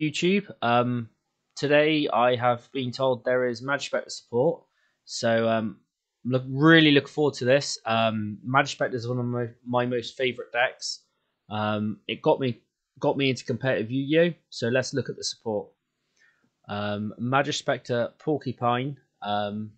YouTube. Um, today I have been told there is Majespecter support, so um, look really look forward to this. Um, Majespecter is one of my, my most favorite decks. Um, it got me got me into competitive Yu-Gi-Oh. So let's look at the support. Um, Majespecter, Porcupine, um,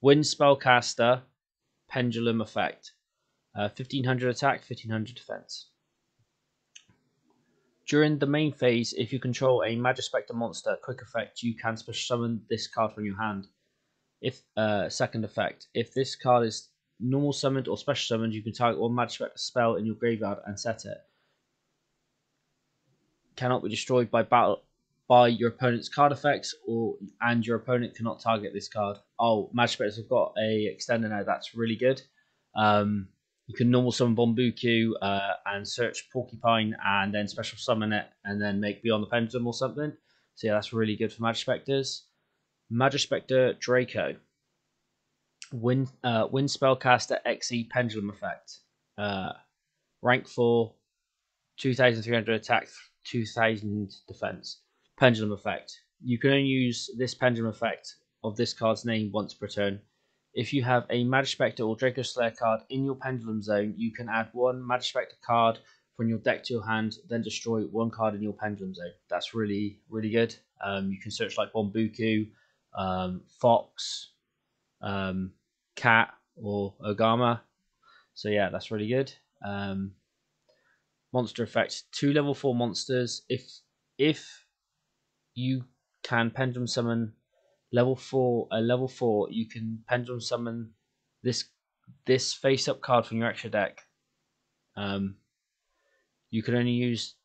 Wind Spellcaster, Pendulum Effect, uh, 1500 attack, 1500 defense. During the main phase, if you control a Majespecter monster, quick effect, you can special summon this card from your hand. If uh, second effect, if this card is normal summoned or special summoned, you can target one Majespecter spell in your graveyard and set it. Cannot be destroyed by battle by your opponent's card effects, or and your opponent cannot target this card. Oh, Majespecters have got a extender now. That's really good. Um, you can normal summon Bunbuku uh, and search Porcupine and then special summon it and then make Beyond the Pendulum or something. So yeah, that's really good for Majespecters. Majespecter Draco. Wind, uh, Wind Spellcaster Xyz Pendulum Effect. Uh, rank 4, 2300 attack, 2000 defense. Pendulum Effect. You can only use this Pendulum Effect of this card's name once per turn. If you have a Majespecter or Dracoslayer card in your Pendulum Zone, you can add one Majespecter card from your deck to your hand, then destroy one card in your Pendulum Zone. That's really, really good. Um, you can search like Bunbuku, um, Fox, um, Cat, or Ogama. So yeah, that's really good. Um, monster effect: two level four monsters. If if you can pendulum summon level four, a level four, you can pendulum summon this this face up card from your extra deck. Um, you can only use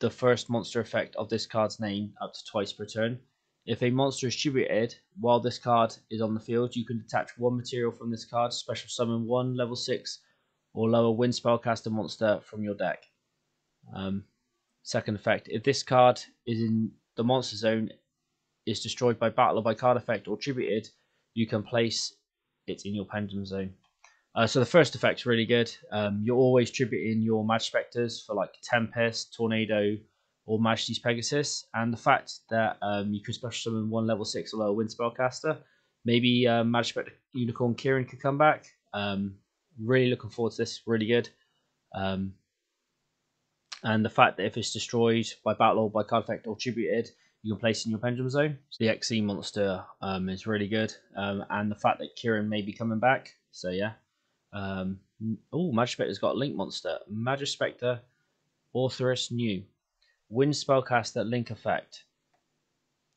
the first monster effect of this card's name up to twice per turn. If a monster is tributed while this card is on the field, you can detach one material from this card, special summon one level 6 or lower wind spellcaster monster from your deck. Um, second effect, if this card is in the monster zone is destroyed by battle or by card effect or tributed, you can place it in your pendulum zone. Uh, so the first effect's really good. Um, you're always tributing your Majespecters for like Tempest, Tornado, or Majesty's Pegasus, and the fact that um, you can special summon one level six or lower Wind Spellcaster, maybe uh, Majespecter Unicorn Kirin could come back. Um, really looking forward to this. Really good. Um, and the fact that if it's destroyed by battle or by card effect or tributed, you can place in your pendulum zone. The Xyz monster um, is really good, um, and the fact that Kirin may be coming back. So yeah. Um, oh, Majespecter's got a Link monster. Majespecter Orthros Nue. Wind Spellcaster Link Effect.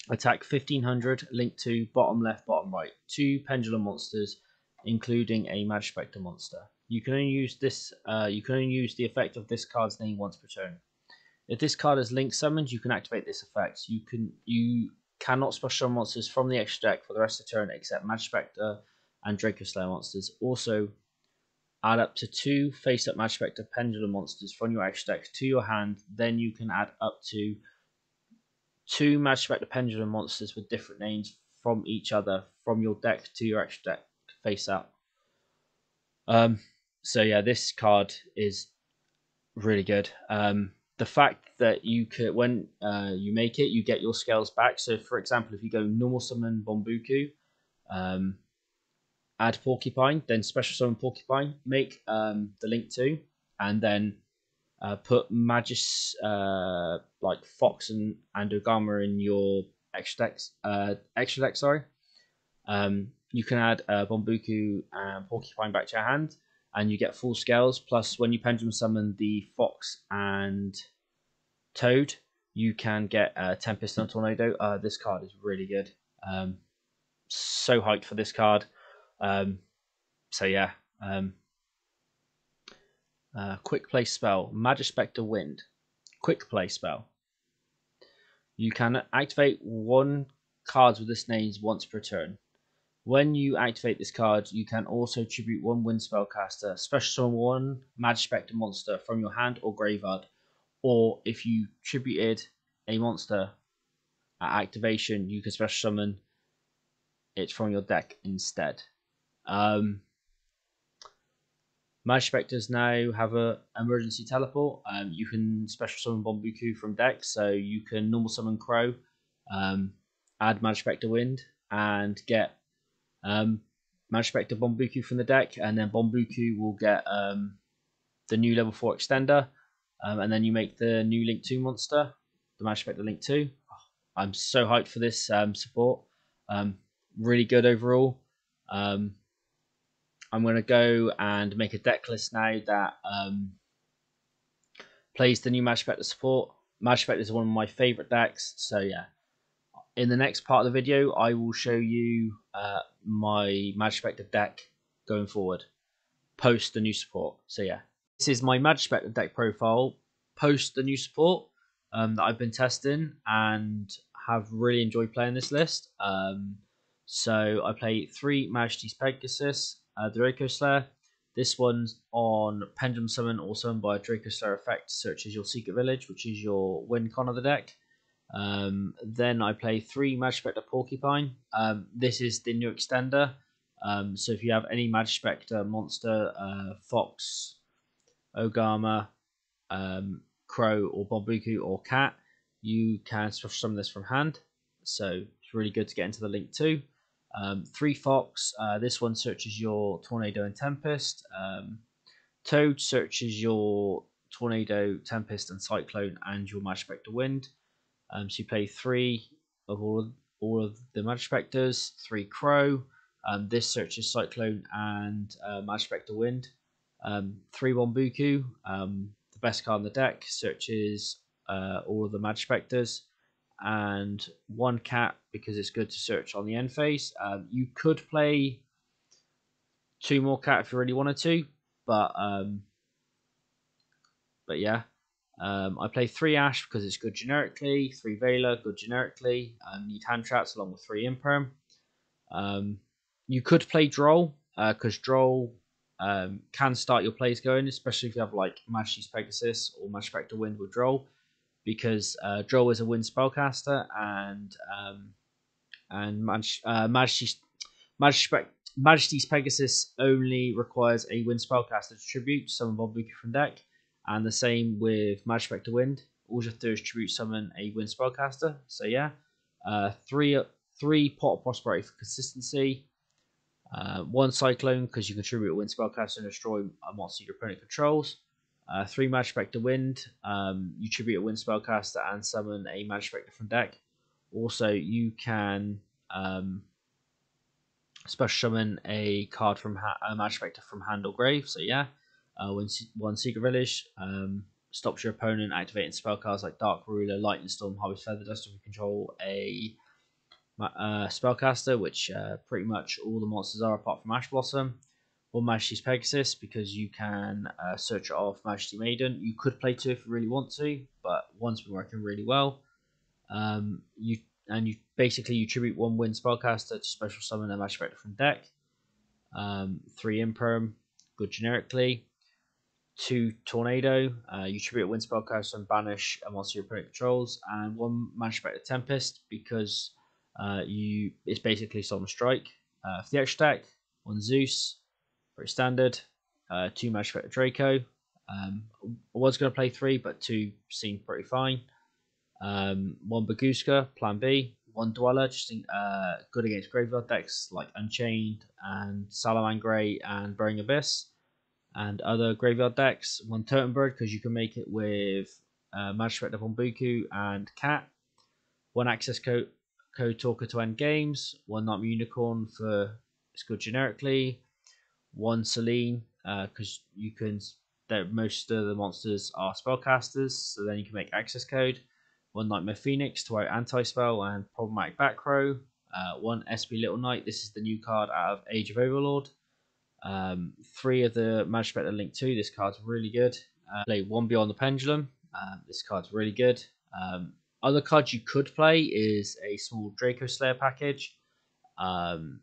Attack 1500, link to bottom left, bottom right. Two pendulum monsters, including a Majespecter monster. You can only use this. Uh, you can only use the effect of this card's name once per turn. If this card is link summoned, you can activate this effect. You can you cannot special monsters from the extra deck for the rest of the turn except Majespecter and Dracoslayer monsters. Also, add up to two face up Majespecter Pendulum monsters from your extra deck to your hand. Then you can add up to two Majespecter Pendulum monsters with different names from each other from your deck to your extra deck face up. Um, so yeah, this card is really good. Um, the fact that you could, when uh, you make it, you get your scales back. So, for example, if you go normal summon Bunbuku, um, add Porcupine, then special summon Porcupine, make um, the link to, and then uh, put Magis uh, like Fox and, and Ogama in your extra deck, uh, extra deck. Sorry, um, you can add uh, Bunbuku and Porcupine back to your hand, and you get full scales. Plus, when you pendulum summon the Fox and Toad, you can get uh, Tempest and Tornado. Uh, this card is really good. Um, so hyped for this card. Um, so yeah. Um, uh, quick play spell, Magispector Wind. Quick play spell. You can activate one card with this name once per turn. When you activate this card, you can also tribute one wind spellcaster, special summon one Majespecter monster from your hand or graveyard. Or if you tributed a monster at activation, you can special summon it from your deck instead. Um, Majespecters now have a emergency teleport. Um, you can special summon Bunbuku from deck, so you can normal summon Crow, um, add Majespecter Wind, and get um, Spectre Bunbuku from the deck, and then Bunbuku will get um, the new level 4 extender, um, and then you make the new Link 2 monster, the Spectre Link 2. I'm so hyped for this um, support. Um, really good overall. Um, I'm going to go and make a deck list now that um, plays the new Magic support. Magic is one of my favorite decks, so yeah. In the next part of the video, I will show you uh, my Majespecter deck going forward, post the new support. So yeah, this is my Majespecter deck profile post the new support um, that I've been testing and have really enjoyed playing this list. Um, so I play three Majesty's Pegasus, uh, Dracoslayer. This one's on Pendulum Summon or Summon by Dracoslayer effect, searches your Secret Village, which is your win con of the deck. Um, then I play three Majespecter Porcupine. Um, this is the new extender. Um, so if you have any Majespecter monster, uh, Fox, Ogama, um, Crow, or Bunbuku, or Cat, you can special summon this from hand. So it's really good to get into the link too. Um, three Fox, uh, this one searches your Tornado and Tempest. Um, Toad searches your Tornado, Tempest, and Cyclone, and your Majespecter Wind. Um, so you play three of all of, all of the Majespecters, three Crow. Um, this searches Cyclone and uh, Majespecter Wind. Um, three Bunbuku, um, the best card in the deck, searches uh, all of the Majespecters and one cat because it's good to search on the end phase. Um, you could play two more cat if you really wanted to, but um, but yeah. Um, I play three Ash because it's good generically, three Veiler, good generically. Um, need hand traps along with three Imperm. Um, you could play Droll because uh, Droll um, can start your plays going, especially if you have like Majesty's Pegasus or Majespecter Wind with Droll because uh, Droll is a wind spellcaster and um, and Mag- uh, Majesty's, Majesty's, Pegasus only requires a wind spellcaster to tribute summon Bunbuku from deck, and the same with Majespecter Wind. All you have to do is tribute summon a wind spellcaster. So yeah, uh, three three pot of prosperity for consistency. Uh, one cyclone because you contribute a wind spellcaster and destroy a monster your opponent controls. Uh, three Majespecter Wind. Um, you tribute a Wind spellcaster and summon a Majespecter from deck. Also, you can um, special summon a card from ha- a Majespecter from hand or grave. So yeah, uh, when one Secret Village um, stops your opponent activating spell cards like Dark Ruler, Lightning Storm, Harpie's Feather Duster to control a uh, spellcaster, which uh, pretty much all the monsters are apart from Ash Blossom or Majesty's Pegasus because you can uh, search off Majesty Maiden. You could play two if you really want to, but one's been working really well. Um, you and you basically you tribute one wind spellcaster to special summon a Spectre from deck. Um, three Imperm, good generically. Two Tornado, uh, you tribute wind spellcaster and banish a monster your opponent controls, and one Majespecter Tempest because uh, you it's basically Solemn Strike. Uh, for the extra deck, one Zeus, pretty standard. Uh, two Majespecter Draco. Um, I was going to play three, but two seemed pretty fine. Um, one Bagooska, Plan B. One Dweller, just uh, good against graveyard decks like Unchained and Salamangreat and Burning Abyss, and other graveyard decks. One Turtle Bird because you can make it with uh, Majespecter and Cat. One Access Code Code Talker to end games. One Nightmare Unicorn for it's good generically one Selene because uh, you can most of the monsters are spellcasters, so then you can make access code. One Nightmare Phoenix to out anti spell and problematic back row. Uh, one SP Little Knight. This is the new card out of Age of Overlord. Um, three of the Majespecter Link 2. This card's really good. Uh, play one Beyond the Pendulum. Uh, this card's really good. Um, other cards you could play is a small Dracoslayer package. Um,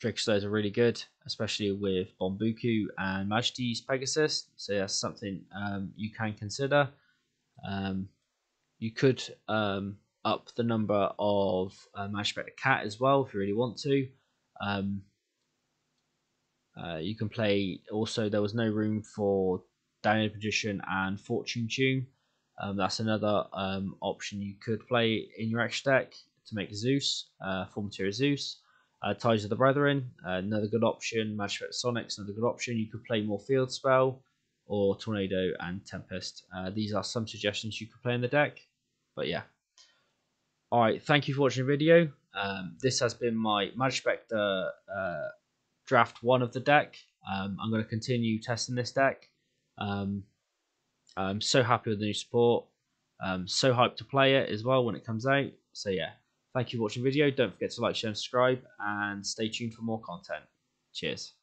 Dragsters are really good, especially with Bunbuku and Majesty's Pegasus. So that's something um, you can consider. Um, you could um, up the number of uh, Majespecter Cat as well if you really want to. Um, Uh, you can play also. There was no room for Daniel Magician and Fortune Tune. Um, that's another um, option you could play in your extra deck to make Zeus, uh, full material Zeus. Uh, Ties of the Brethren, uh, another good option. Magic Sonics, another good option. You could play more Field Spell or Tornado and Tempest. Uh, these are some suggestions you could play in the deck. But yeah. Alright, thank you for watching the video. Um, this has been my Majespecter uh, draft one of the deck. Um, I'm going to continue testing this deck. Um, I'm so happy with the new support. Um, so hyped to play it as well when it comes out. So yeah, thank you for watching the video. Don't forget to like, share, and subscribe, and stay tuned for more content. Cheers.